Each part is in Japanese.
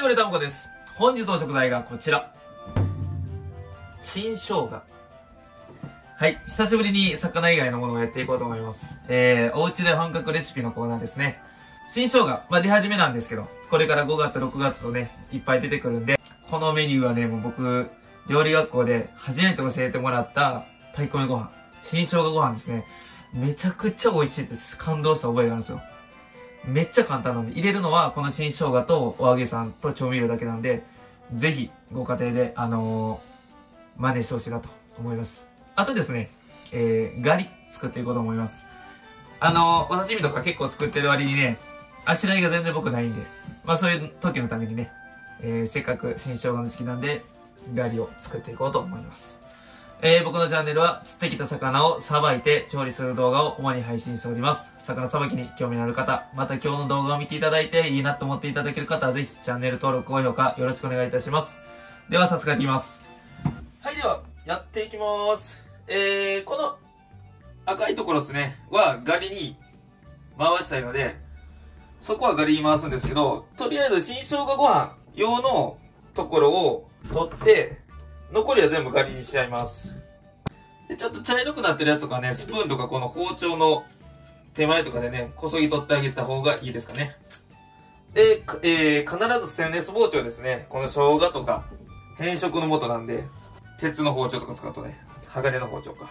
最後にたまこです。本日の食材がこちら。新生姜。はい。久しぶりに魚以外のものをやっていこうと思います。えー、おうちで本格レシピのコーナーですね。新生姜、まあ出始めなんですけど、これから5月、6月とね、いっぱい出てくるんで、このメニューはね、もう僕、料理学校で初めて教えてもらった炊き込みご飯。新生姜ご飯ですね。めちゃくちゃ美味しいです。感動した覚えがあるんですよ。めっちゃ簡単なんで、入れるのはこの新生姜とお揚げさんと調味料だけなんで、ぜひご家庭で、あのー、真似してほしいなと思います。あとですね、えー、ガリ作っていこうと思います。あのー、お刺身とか結構作ってる割にね、あしらいが全然僕ないんで、まあそういう時のためにね、えー、せっかく新生姜の時期なんで、ガリを作っていこうと思います。えー、僕のチャンネルは釣ってきた魚をさばいて調理する動画を主に配信しております。魚さばきに興味のある方、また今日の動画を見ていただいていいなと思っていただける方はぜひチャンネル登録、高評価よろしくお願いいたします。では早速やっていきます。はい、ではやっていきます。えー、この赤いところですね、はガリに回したいので、そこはガリに回すんですけど、とりあえず新生姜ご飯用のところを取って、残りは全部ガリにしちゃいます。で、ちょっと茶色くなってるやつとかね、スプーンとかこの包丁の手前とかでね、こそぎ取ってあげた方がいいですかね。で、えー、必ずステンレス包丁ですね。この生姜とか、変色の元なんで、鉄の包丁とか使うとね、鋼の包丁か。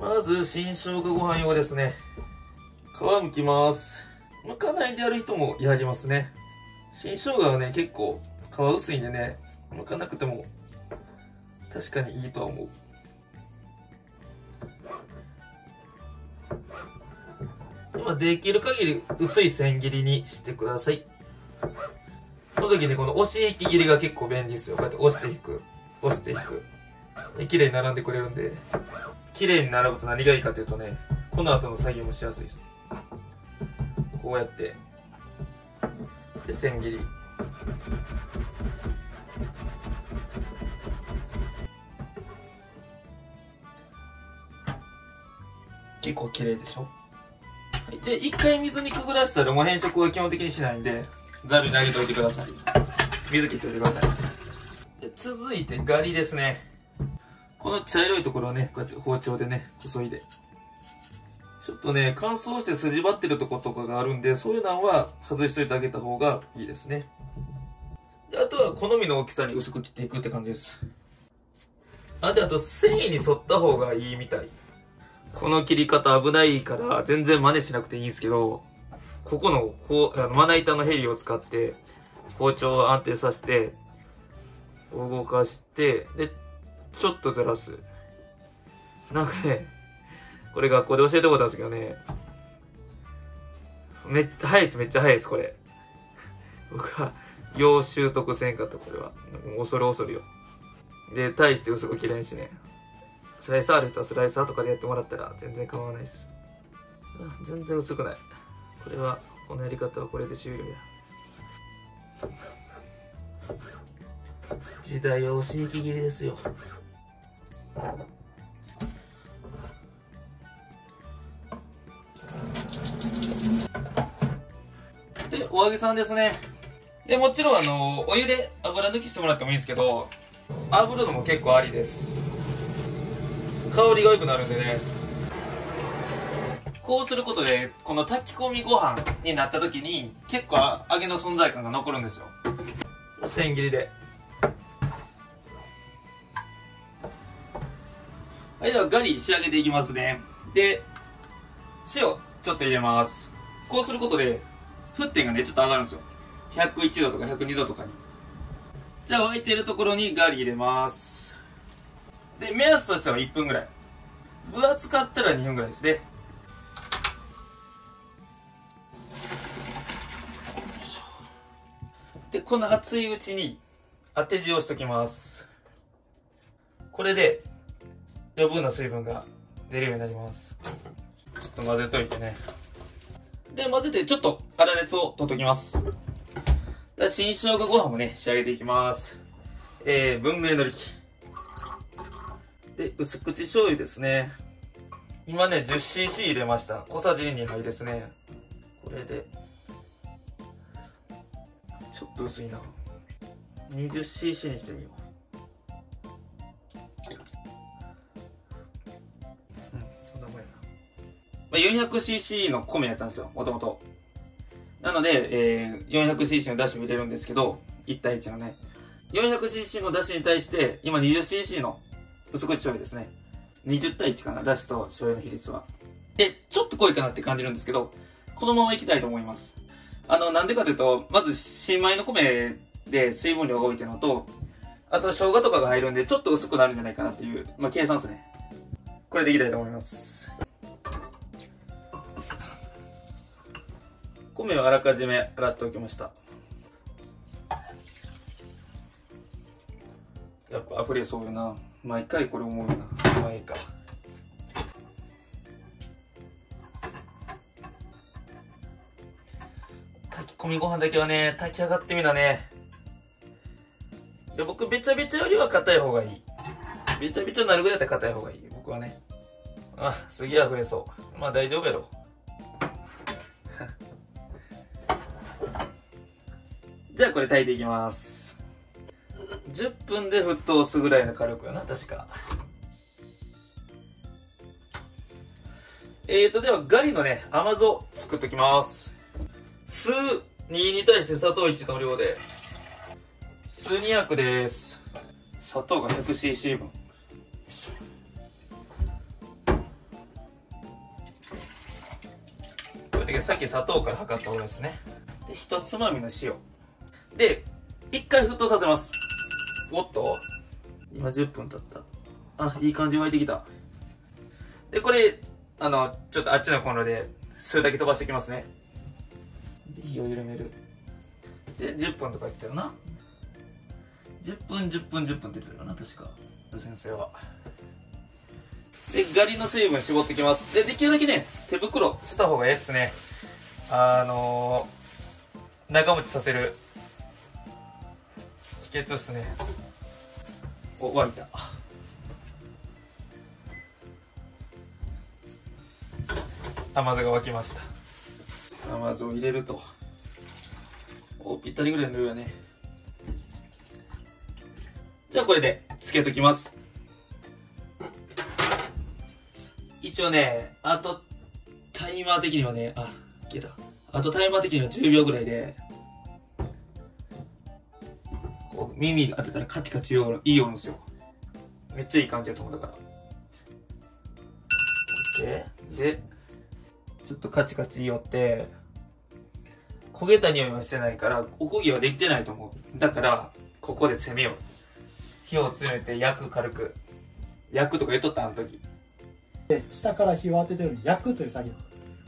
まず、新生姜ご飯用ですね。皮むきます。剥かないでやる人もやりますね。新生姜はね、結構皮薄いんでね、剥かなくても確かにいいとは思う。今できる限り薄い千切りにしてください。その時にこの押し引き切りが結構便利ですよ。こうやって押して引く。押して引く。で綺麗に並んでくれるんで、綺麗に並ぶと何がいいかというとね、この後の作業もしやすいです。こうやって。で、千切り。結構綺麗でしょ？はいで、一回水にくぐらせたらもう変色は基本的にしないんで、ざるにあげておいてください。水切っておいてください。で続いてガリですね。この茶色いところをね、こうやって包丁でね、こそいで。ちょっとね、乾燥して筋張ってるとことかがあるんで、そういうのは外しといてあげた方がいいですね。で、あとは好みの大きさに薄く切っていくって感じです。あ、で、あと繊維に沿った方がいいみたい。この切り方危ないから全然真似しなくていいんですけど、ここのほあのまな板のヘリを使って包丁を安定させて、動かして、で、ちょっとずらす。なんかね、これ学校で教えてもらったんですけどね、めっちゃ早いとめっちゃ早いです、これ。僕は、要習得せんかった、これは。恐る恐るよ。で、大して薄く切れんしね。スライサーある人はスライサーとかでやってもらったら全然構わないです。全然薄くない。これは、このやり方はこれで終了や。時代は押し引き切りですよ。で、お揚げさんですね。で、もちろんあの、お湯で油抜きしてもらってもいいんですけど、炙るのも結構ありです。香りが良くなるんでね。こうすることで、この炊き込みご飯になった時に、結構揚げの存在感が残るんですよ。千切りで。はい、ではガリ仕上げていきますね。で、塩ちょっと入れます。こうすることで、沸点がね、ちょっと上がるんですよ。101度とか102度とかに。じゃあ沸いてるところにガリ入れます。で、目安としては1分ぐらい。分厚かったら2分ぐらいですね。で、この熱いうちに当て字をしときます。これで余分な水分が出るようになります。ちょっと混ぜといてね。で、混ぜてちょっと粗熱を取っときます。で新生姜ご飯もね、仕上げていきます。えー、文明のりき。で、薄口醤油ですね。今ね、10cc 入れました。小さじ2杯ですね。これで、ちょっと薄いな。20cc にしてみよう、まあ、400cc の米やったんですよもともとなので、えー、400cc のダッシュを入れるんですけど1対1のね 400cc のダッシュに対して今 20cc の薄口醤油ですね20対1かなダッシュと醤油の比率はでちょっと濃いかなって感じるんですけどこのままいきたいと思いますあのなんでかというとまず新米の米で水分量が多いっていうのと、あと生姜とかが入るんでちょっと薄くなるんじゃないかなっていう、まあ、計算ですね。これでいきたいと思います。米をあらかじめ洗っておきました。やっぱ溢れそうよな。毎回これ思うよな。まあいいか。炊き込みご飯だけはね、炊き上がってみたね。で僕、べちゃべちゃよりは硬い方がいい。べちゃべちゃなるぐらいだったら硬い方がいい。僕はね。あ、杉は増えそう。まあ大丈夫やろ。じゃあこれ炊いていきます。10分で沸騰するぐらいの火力よな、確か。えーと、ではガリのね、甘酢を作っておきます。酢2に対して砂糖1の量で、酢200です。砂糖が 100cc 分。これだけさっき砂糖から測った方がいいですね。で一つまみの塩。で一回沸騰させます。おっと？今10分経った。あいい感じ沸いてきた。でこれあのちょっとあっちのコンロで酢だけ飛ばしていきますね。で火を緩める。で10分とかいったよな。10分10分10分って言ってたかな確か。先生は。でガリの水分絞ってきます。でできるだけね手袋した方がええっすね。あのー、長持ちさせる秘訣っすね。お沸いた。甘酢が沸きました。甘酢を入れると。おぴったりぐらいの量やね。じゃあこれでつけときます。一応ね、あと、タイマー的にはね、あ、消えた。あとタイマー的には10秒ぐらいで、耳当てたらカチカチいいようんですよ。めっちゃいい感じだと思うだから。OK。で、ちょっとカチカチ言いよって、焦げた匂いはしてないから、おこげはできてないと思う。だから、ここで攻めよう。火を詰めて焼く軽く焼くとか言っとったあの時で下から火を当ててる焼くという作業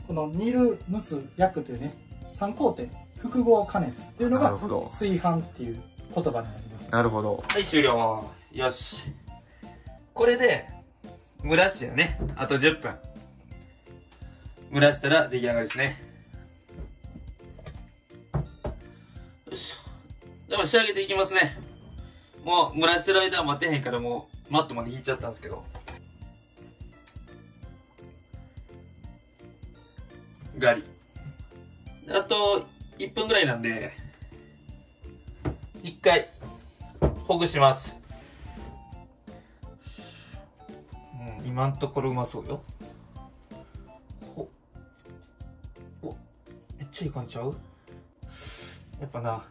この煮る蒸す焼くというね3工程複合加熱というのが炊飯っていう言葉になります。なるほど。はい終了。よし。これで蒸らしてね。あと10分。蒸らしたら出来上がりですね。よし。でも仕上げていきますね。もう蒸らしてる間は待てへんからもうマットまで引いちゃったんですけど。ガリ。あと1分ぐらいなんで1回ほぐします。うん今んところうまそうよ。ほおめっちゃいい感じちゃう？やっぱな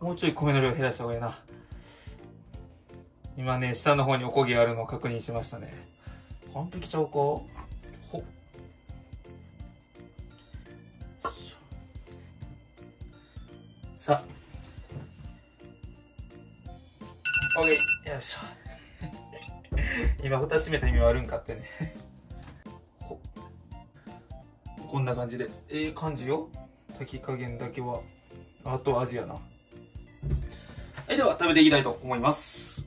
もうちょい米の量減らした方がいいな。今ね、下の方におこげあるのを確認しましたね。完璧ちゃうか？ほさあ。オッケーよいしょ。今、蓋閉めた意味はあるんかってね。こんな感じで。ええー、感じよ。炊き加減だけは。あと味やな。はい、では食べていきたいと思います。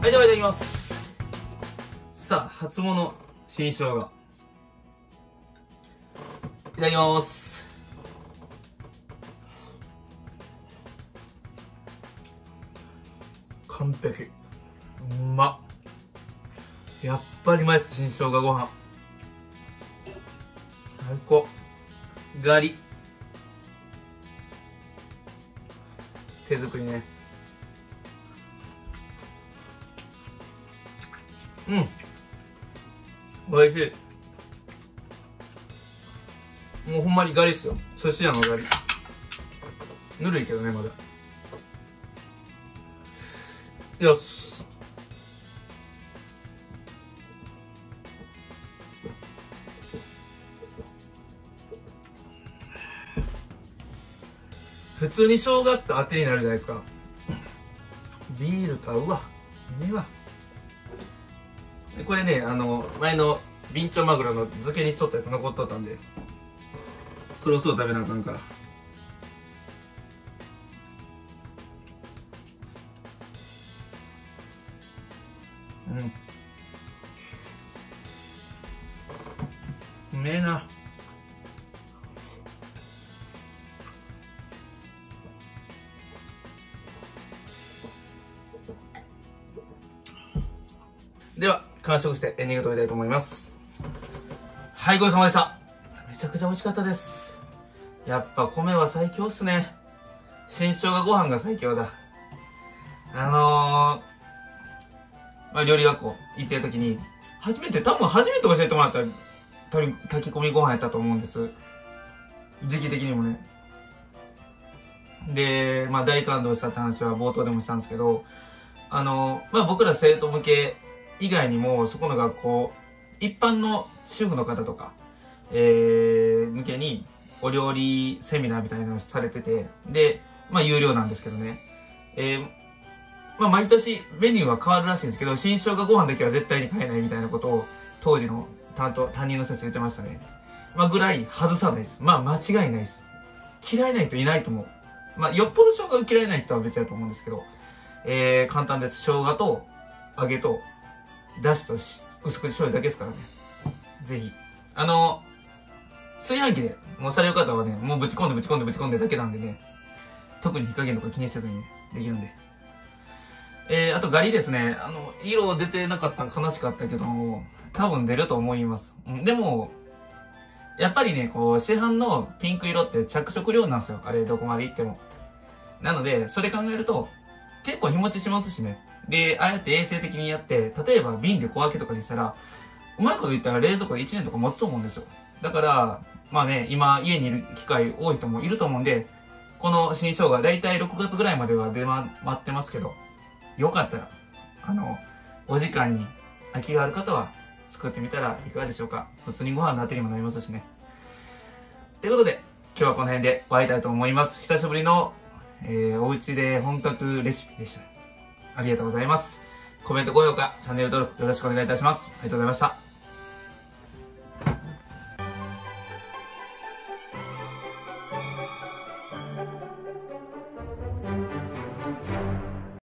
はいではいただきますさあ初物新生姜ただきます。完璧。うま。やっぱり前新生姜ご飯。最高。ガリ。手作りね。うん。美味しい。もうほんまにガリっすよ。寿司屋のガリ。ぬるいけどねまだ。よし普通に生姜って当てになるじゃないですか。ビールと合うわ。うめわ。これねあの前のビンチョマグロの漬けにしとったやつ残っとったんで。そろそろ食べなあかんからうんうめえなでは、完食してエンディング撮りたいと思います。はい、ごちそうさまでした。めちゃ美味しかったです。やっぱ米は最強っすね。新生姜ご飯が最強だ。あのー、まあ、料理学校行ってる時に、初めて、多分初めて教えてもらった炊き炊き込みご飯やったと思うんです。時期的にもね。で、まあ大感動したって話は冒頭でもしたんですけど、あの、まあ僕ら生徒向け以外にも、そこの学校、一般の主婦の方とか、えー、向けに、お料理セミナーみたいなのされてて、で、まあ有料なんですけどね。えー、まあ毎年メニューは変わるらしいんですけど、新生姜ご飯だけは絶対に買えないみたいなことを、当時の担当、担任の先生言ってましたね。まあぐらい外さないです。まあ間違いないです。嫌いな人いないと思う。まあよっぽど生姜が嫌いな人は別だと思うんですけど、えー、簡単です。生姜と揚げとだしとし薄口醤油だけですからね。ぜひ。あの、炊飯器で、もうされる方はね、もうぶち込んでぶち込んでぶち込んでだけなんでね、特に火加減とか気にせずにね、できるんで。えー、あとガリですね。あの、色出てなかったの悲しかったけども、多分出ると思います。でも、やっぱりね、こう、市販のピンク色って着色料なんですよ。あれ、どこまで行っても。なので、それ考えると、結構日持ちしますしね。で、ああやって衛生的にやって、例えば瓶で小分けとかにしたら、うまいこと言ったら冷蔵庫1年とか持つと思うんですよ。だから、まあね、今家にいる機会多い人もいると思うんで、この新生姜、だいたい6月ぐらいまでは出回ってますけど、よかったら、あの、お時間に空きがある方は作ってみたらいかがでしょうか。普通にご飯のあてにもなりますしね。ということで、今日はこの辺で終わりたいと思います。久しぶりの、えー、お家で本格レシピでした。ありがとうございます。コメント、高評価、チャンネル登録よろしくお願いいたします。ありがとうございました。